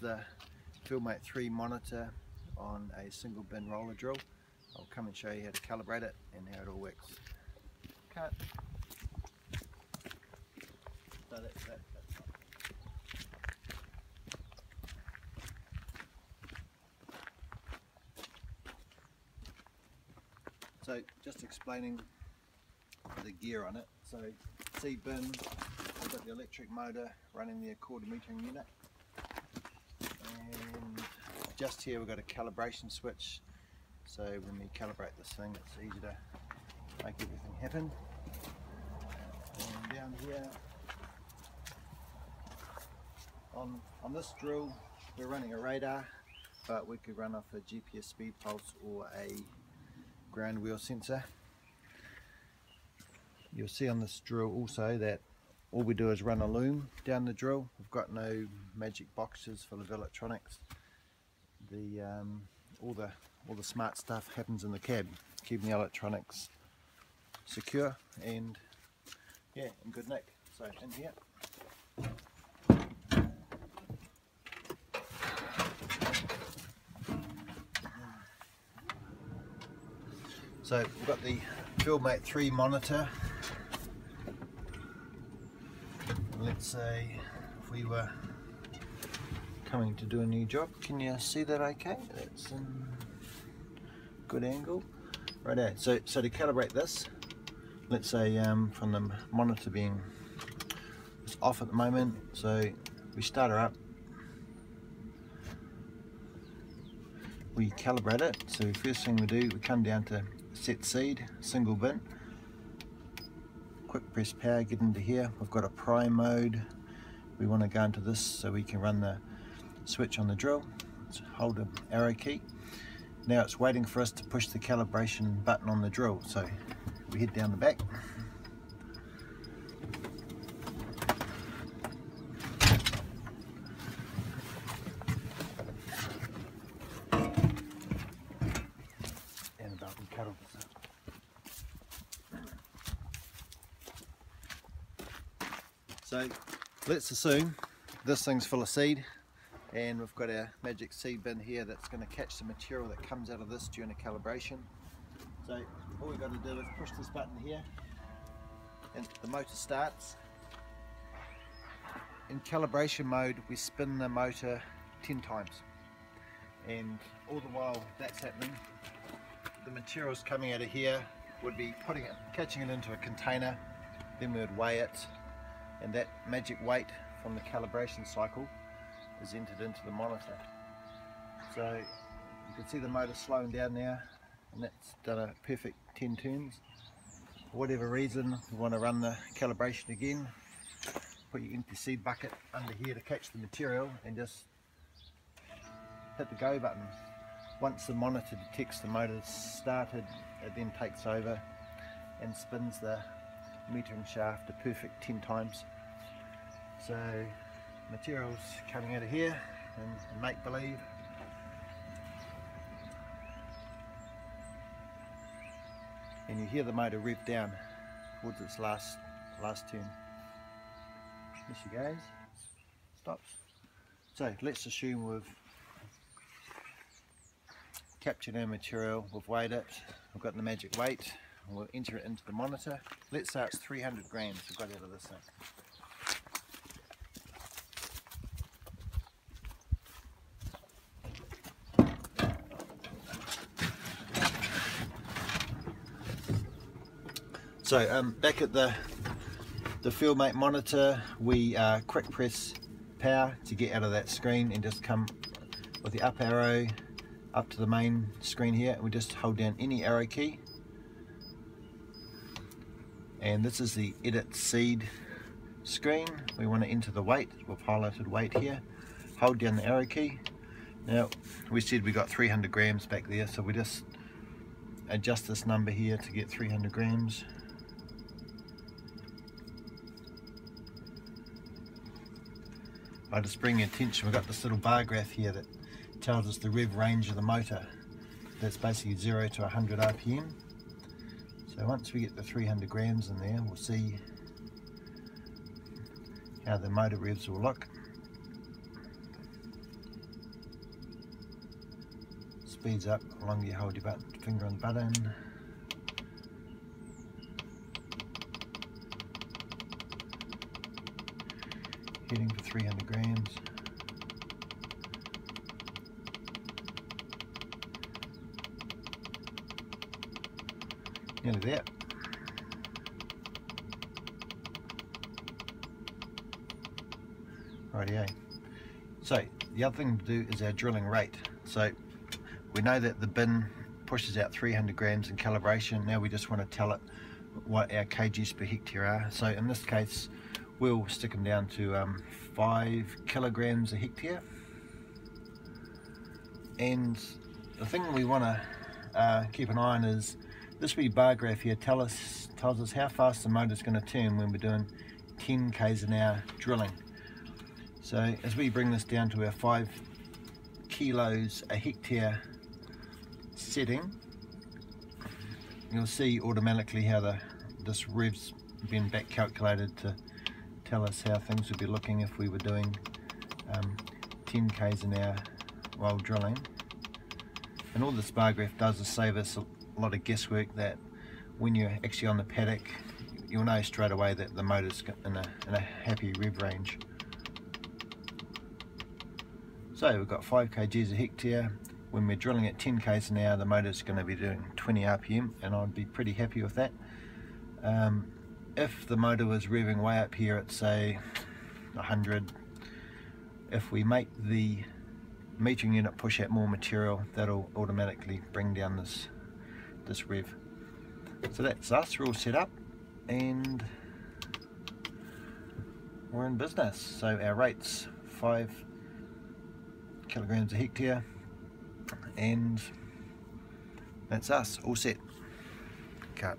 the Fieldmate 3 monitor on a single bin roller drill. I'll come and show you how to calibrate it and how it all works. Cut. So that's that. So just explaining the gear on it. So seed bin, we've got the electric motor running the Accorda metering unit. Just here we've got a calibration switch. So when we calibrate this thing it's easy to make everything happen. And down here on, on this drill we're running a radar but we could run off a GPS speed pulse or a ground wheel sensor. You'll see on this drill also that all we do is run a loom down the drill. We've got no magic boxes full of electronics. The um, all the all the smart stuff happens in the cab, keeping the electronics secure and yeah, in good nick. So in here. So we've got the Fieldmate 3 monitor. Let's say if we were coming to do a new job, can you see that okay? That's in good angle. Right so, so to calibrate this, let's say um, from the monitor being it's off at the moment, so we start her up, we calibrate it, so first thing we do, we come down to set seed, single bin. Quick press power, get into here. We've got a prime mode. We want to go into this so we can run the switch on the drill. Hold the arrow key. Now it's waiting for us to push the calibration button on the drill. So we head down the back. So let's assume this thing's full of seed and we've got our magic seed bin here that's going to catch the material that comes out of this during a calibration. So all we've got to do is push this button here and the motor starts. In calibration mode we spin the motor 10 times and all the while that's happening the materials coming out of here would be putting it, catching it into a container then we would weigh it and that magic weight from the calibration cycle is entered into the monitor. So you can see the motor slowing down now and that's done a perfect 10 turns. For whatever reason you want to run the calibration again, put your empty seed bucket under here to catch the material and just hit the go button. Once the monitor detects the motor started, it then takes over and spins the metering shaft a perfect 10 times. So materials coming out of here and make believe. And you hear the motor rev down towards its last last turn. There she goes. Stops. So let's assume we've captured our material, we've weighed it, we've got the magic weight, we'll enter it into the monitor. Let's say it's 300 grams we've got out of this thing. So um, back at the the Fieldmate monitor, we uh, quick press power to get out of that screen and just come with the up arrow up to the main screen here. We just hold down any arrow key. And this is the edit seed screen. We want to enter the weight we've highlighted weight here. Hold down the arrow key. Now we said we got 300 grams back there so we just adjust this number here to get 300 grams I just bring your attention, we've got this little bar graph here that tells us the rev range of the motor. That's basically 0 to 100 RPM. So once we get the 300 grams in there, we'll see how the motor revs will look. Speeds up along you hold your finger on the button. Heating for 300 grams. Nearly there. Rightio. So the other thing to do is our drilling rate. So we know that the bin pushes out 300 grams in calibration. Now we just want to tell it what our kgs per hectare are. So in this case, we'll stick them down to um, five kilograms a hectare. And the thing we want to uh, keep an eye on is this wee bar graph here tell us, tells us how fast the motor is going to turn when we're doing 10 k's an hour drilling. So as we bring this down to our 5 kilos a hectare setting, you'll see automatically how the this rev's been back calculated to tell us how things would be looking if we were doing um, 10 k's an hour while drilling. And all this bar graph does is save us a lot of guesswork that when you're actually on the paddock, you'll know straight away that the motor's in a, in a happy rev range. So we've got 5 kgs a hectare. When we're drilling at 10 k's an hour, the motor's going to be doing 20 RPM, and I'd be pretty happy with that. Um, if the motor was revving way up here at say 100, if we make the metering unit push out more material, that'll automatically bring down this this rev. So that's us, we're all set up, and we're in business. So our rates five kilograms a hectare and that's us all set cut